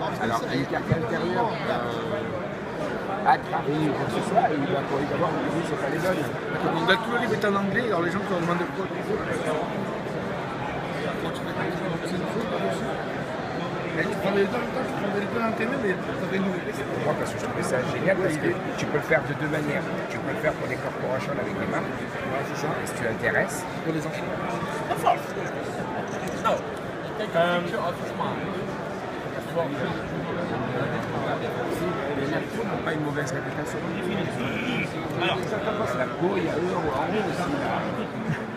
Alors, une carte intérieure, euh, Atari ou quoi que ce soit, il va pour les avoir, mais c'est pas les bonnes. D'accord, donc là, tout le livre est en anglais, alors les gens qui ont demandé quoi Mais tu les deux en même temps, tu prends les deux en TV, mais nous. Pour moi, parce que je trouvais ça génial, parce que tu peux le faire de deux manières. Tu peux le faire pour des corporations avec des marques, si tu intéresses, Pour les enfants. Mercure n'ont pas une mauvaise réputation. La peau, il y a eux en haut aussi.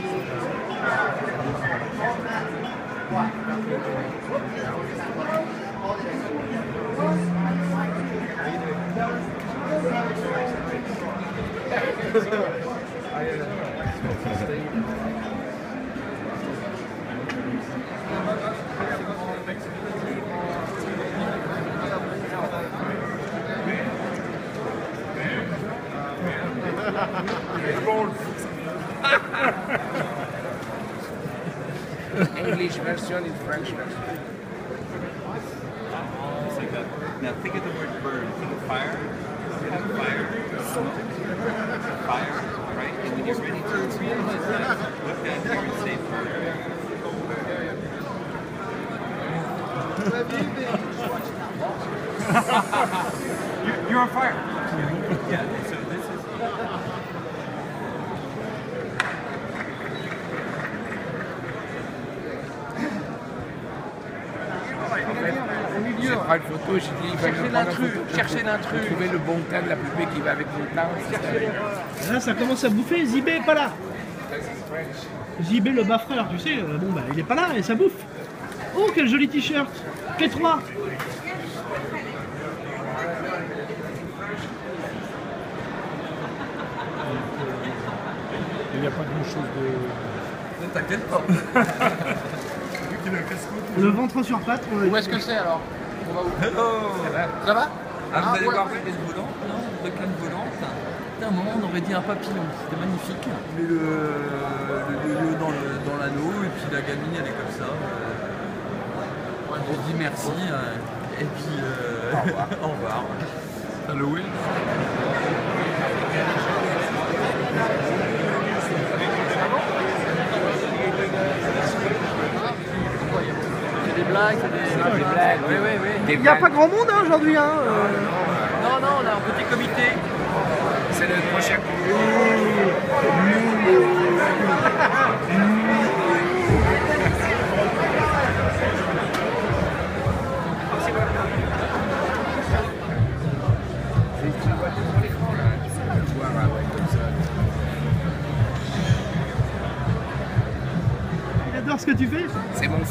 Là. English version in French version. It's like that. Now think of the word burn. Think of fire. Think of fire. Smoke. Je prends une photo, j'ai dit, il va prendre une l'intrus, photo. cherchez l'intrus. Trouver le bon teint de la poupée qui va avec mon teint. Là, ça commence à bouffer. Zibé est pas là. Zibé, le bas frère, tu sais, euh, bon, bah, il est pas là et ça bouffe. Oh, quel joli t-shirt. P3. Il n'y a pas grand-chose de... T'inquiète pas. Le ventre sur pattes. on a- Où est-ce que c'est alors? Va où Hello Ça va? Ah, vous allez ouais. voir non Une requin volante. À un moment, on aurait dit un papillon. C'était magnifique. Mais le, le yo-yo dans le- dans l'anneau, et puis la gamine, elle est comme ça. Euh, on dit merci, et puis euh, au revoir. Halloween C'est des blagues, c'est des, des blagues. Oui, oui, oui. Des Il n'y a blagues. pas grand monde hein, aujourd'hui. Hein. euh. Non, non, on a un petit comité. C'est le prochain.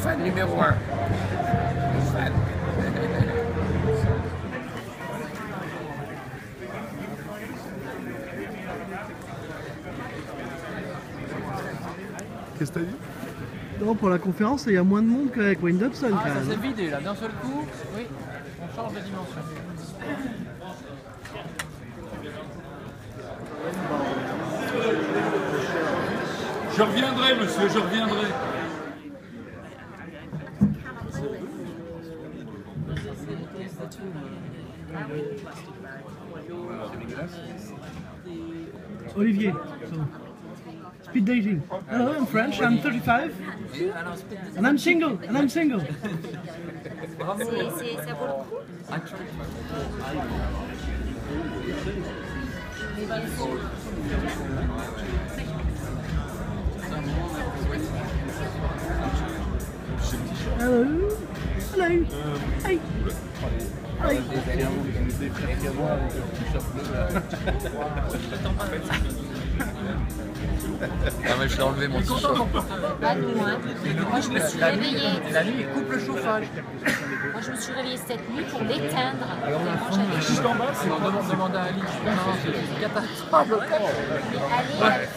Fan numéro un. Fan. Qu'est-ce que t'as dit? Non, pour la conférence, il y a moins de monde qu'avec Wayne Dobson. Ah, quand ça s'est vidé là, d'un seul coup. Oui, on change de dimension. Je reviendrai, monsieur, je reviendrai. Olivier. so. Speed dating. Hello, I'm French. I'm 35. And I'm single. And I'm single. Hello. Hey. Hey. Ah mais je l'ai enlevé mon t-shirt. Pas nous, hein. Moi, je me suis réveillée. La nuit, coupe le chauffage. Moi, je me suis réveillée cette nuit pour l'éteindre. Juste en bas, c'est demande à Ali. Non, c'est une catastrophe. Allez, allez,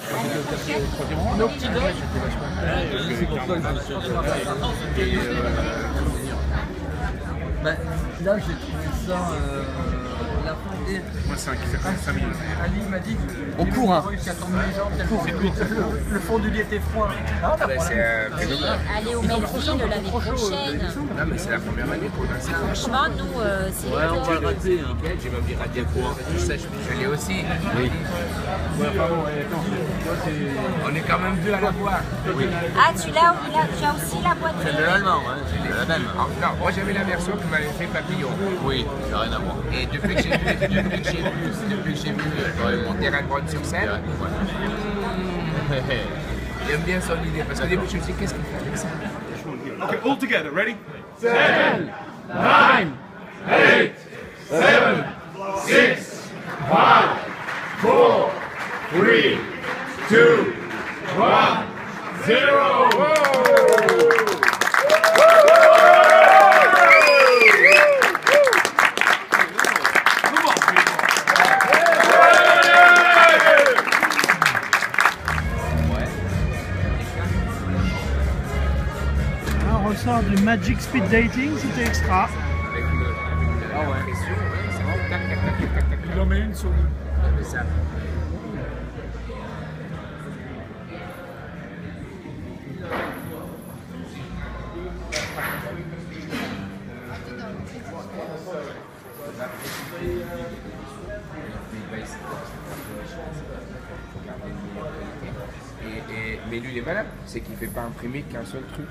allez, Nos petits déj. C'est pour ça que je me suis dit. Ben, là j'ai trouvé ça euh, la. Moi, c'est un qui fait 5 minutes. Ali m'a dit Au cours, hein. qui attendent les gens, tellement le, fond du lit était froid. Ah, t'as pas C'est un phénomène. allez au Melville l'année prochaine. Non, mais c'est la première année pour danser. Franchement, nous, euh, c'est Ouais, on va le rater. Hein. J'ai même dit tout ça, je je l'ai aussi. Oui. On est quand même deux à la voir. Ah, tu l'as, tu as aussi la boîte C'est de l'allemand, hein. de la même. Ah, Non, moi j'avais la version m'avait fait papillon. Oui, ça n'a rien à voir. Et depuis que j'ai vu, depuis que j'ai vu, depuis que j'ai vu euh, monter Ragnarok sur scène, j'aime bien son idée parce qu'au début je me suis qu'est-ce qu'il fait avec ça? Okay, all together, ready? 7, 9, 8, 7, Magic Speed Dating, c'était extra. Il en met une sur mais lui, il est malade, c'est qu'il ne fait pas imprimer qu'un seul truc.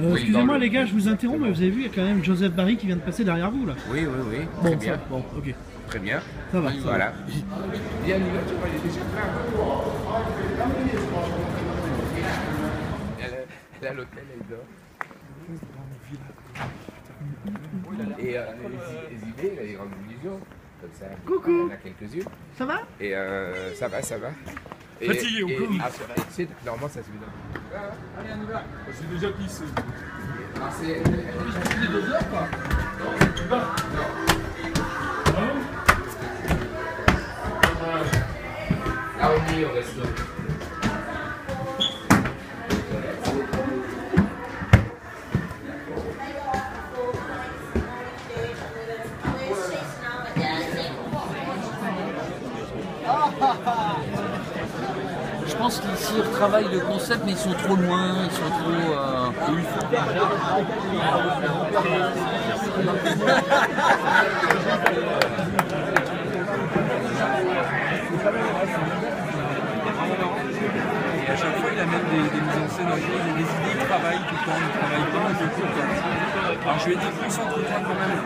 Euh, Excusez-moi les gars, je vous interromps, mais vous avez vu, il y a quand même Joseph Barry qui vient de passer derrière vous là. Oui, oui, oui. Bon, Très ça, bien. bon, ok. Très bien. Ça va, ça. Voilà. Va, il est déjà plein. A l'hôtel, elle dort. Et euh, les, les idées, il a des grandes illusions. Comme ça. Coucou. Il y en a quelques-unes. Ça va? Et euh, ça va, ça va. Et, Fatigué, au ah, sais, normalement, ça se met dans. J'ai déjà pissé. Ah, c'est. Là, on y est au resto. Je pense qu'ici ils retravaillent le concept, mais ils sont trop loin, ils sont trop. Euh... Oui. Et à chaque fois, il amène des, des mises en scène des idées, il travaille tout le temps, il travaille pas, il tout le temps. Alors je lui ai dit, concentre-toi quand même.